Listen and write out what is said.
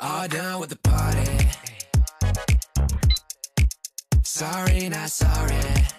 All done with the party. Sorry, not sorry.